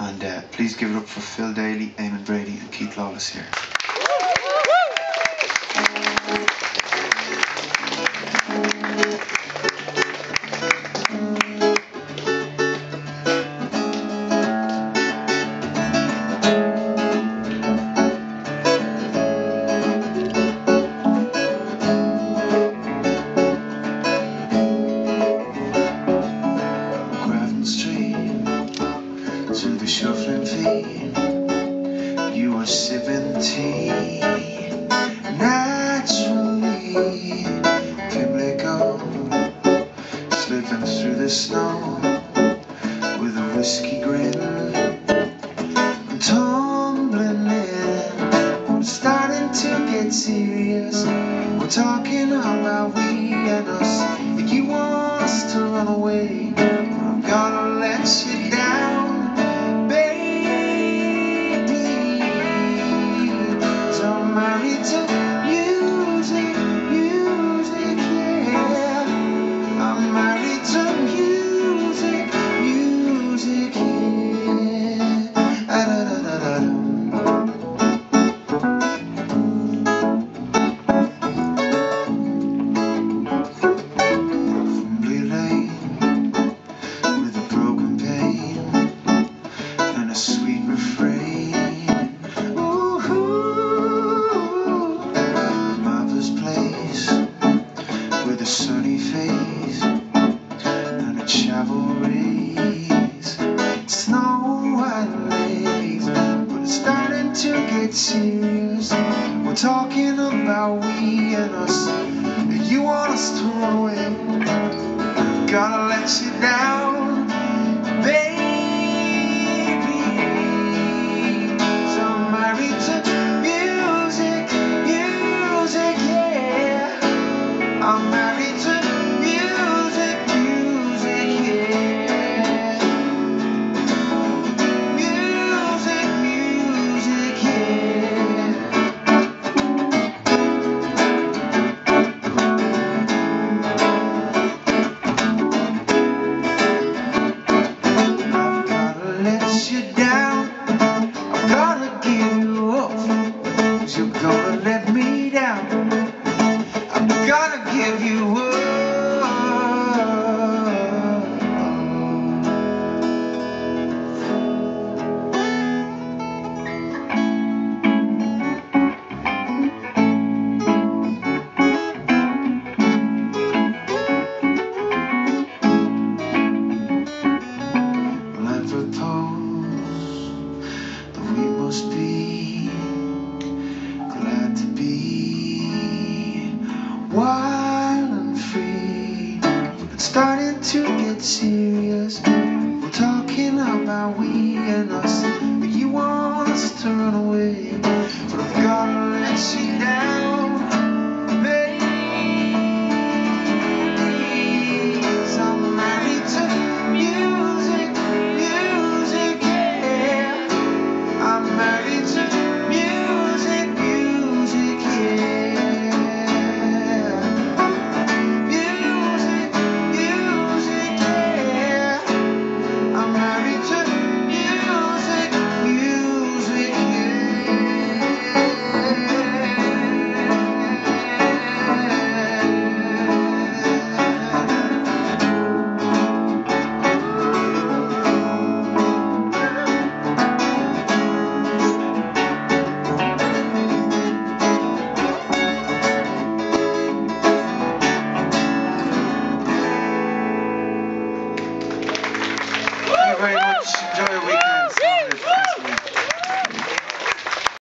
And uh, please give it up for Phil Daly, Eamon Brady, and Keith Lawless here. 17, you were 17. Naturally, chemical, slipping through the snow with a whiskey grin. I'm tumbling in, I'm starting to get serious. We're talking about we and us. If you want us to run away, I'm gonna let you. Get serious. We're talking about we and us. And You want us to run away? Gotta let you down, baby. So I'm married to music, music, yeah. I'm married to starting to get serious. We're talking about we and us. You want us to run away, very much. Enjoy your weekend.